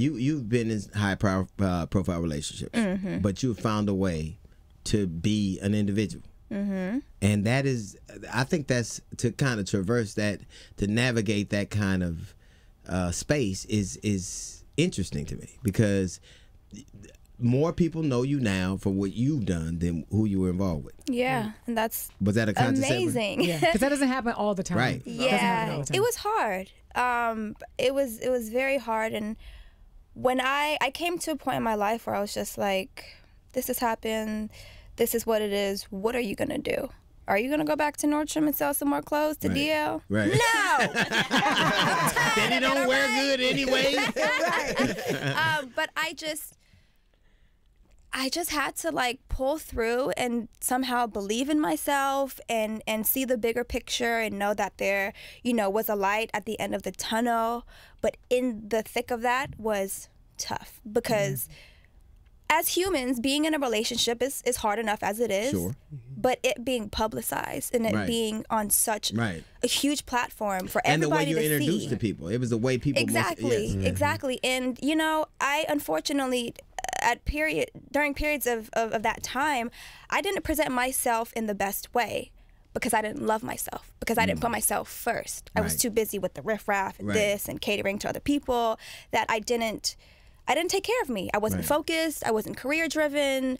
you you've been in high pro, uh, profile relationships, Mm-hmm. but you've found a way to be an individual. Mm-hmm. And that is, I think that's to kind of traverse that, to navigate that kind of uh, space is is interesting to me because more people know you now for what you've done than who you were involved with. Yeah, and that's Was that a conscious effort? amazing. Yeah, because that doesn't happen all the time. Right. Doesn't happen all yeah the time. it was hard um it was it was very hard and when i i came to a point in my life where i was just like this has happened. This is what it is. What are you gonna do? Are you gonna go back to nordstrom and sell some more clothes to Right. dl Right. no! Then it don't wear good anyway. um, but I just, I just had to like pull through and somehow believe in myself and and see the bigger picture and know that there, you know, was a light at the end of the tunnel. But in the thick of that was tough because. Mm-hmm. As humans, being in a relationship is, is hard enough as it is. Sure. But it being publicized and it Right. being on such Right. a huge platform for and the way everybody you to introduced see to people, it was the way people most- exactly yes. exactly and you know i unfortunately at period during periods of, of, of that time i didn't present myself in the best way because i didn't love myself because i didn't put myself first i was Mm. Too busy with the riffraff and Right. this and catering to other people that i didn't i didn't take care of me i wasn't Right. focused i wasn't career driven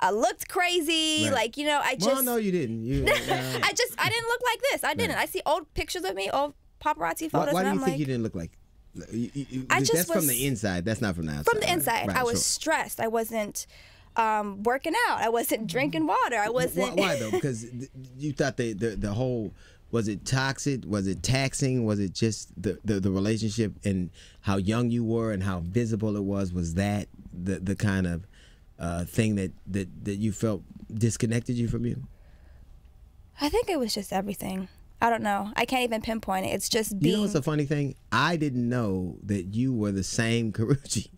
i looked crazy Right. like you know i just Well, no, you didn't. You, uh, i just i didn't look like this i didn't i see old pictures of me old paparazzi photos why and do i'm you think like you didn't look like? You, you, you- I just that's from the inside. That's not from the outside. from the right? inside. Right, I was sure. stressed. I wasn't um, working out. I wasn't drinking water. I wasn't. why though? Because you thought the, the the whole was it toxic? Was it taxing? Was it just the, the the relationship and how young you were and how visible it was? Was that the the kind of uh, thing that, that that you felt disconnected you from you? I think it was just everything. I don't know. I can't even pinpoint it. It's just being. You know being what's a funny thing? I didn't know that you were the same Karrueche.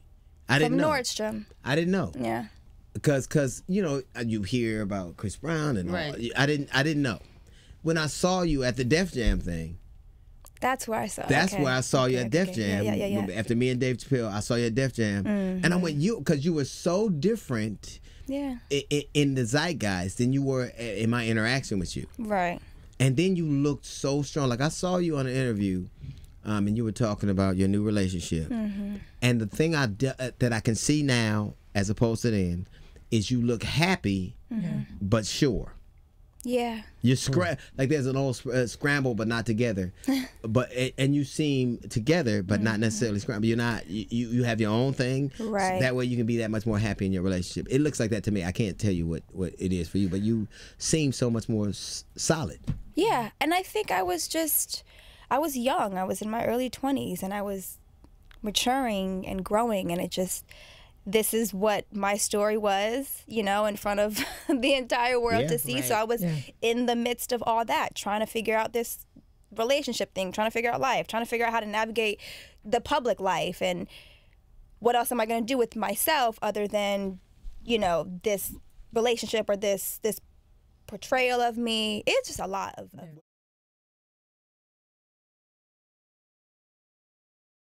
I didn't know. Nordstrom. I didn't know. Yeah. because because you know you hear about Chris Brown and all. Right. I didn't I didn't know. When I saw you at the Def Jam thing, That's where I saw. that's okay. where I saw you Okay, at Def okay. Jam. Yeah, yeah, yeah. yeah. After me and Dave Chappelle, I saw you at Def Jam, and I mm-hmm. went you because you were so different Yeah. in, in the zeitgeist than you were eh, in my interaction with you. Right. And then you looked so strong. Like I saw you on an interview, um, and you were talking about your new relationship. Mm-hmm. And the thing I d- uh, that I can see now, as opposed to then, is you look happy, Mm-hmm. but sure. Yeah. You're scra- like there's an old uh, scramble, but not together. but and you seem together, but not necessarily scrambled. You're not. You, you you have your own thing. So Right. that way you can be that much more happy in your relationship. It looks like that to me. I can't tell you what what it is for you, but you seem so much more s- solid. Yeah, and I think I was just, I was young. I was in my early 20s and I was maturing and growing, and it just, this is what my story was, you know, in front of the entire world Yeah. to see. So I was Yeah. in the midst of all that, trying to figure out this relationship thing, trying to figure out life, trying to figure out how to navigate the public life and what else am I going to do with myself other than, you know, this relationship or this this portrayal of me. It's just a lot of, of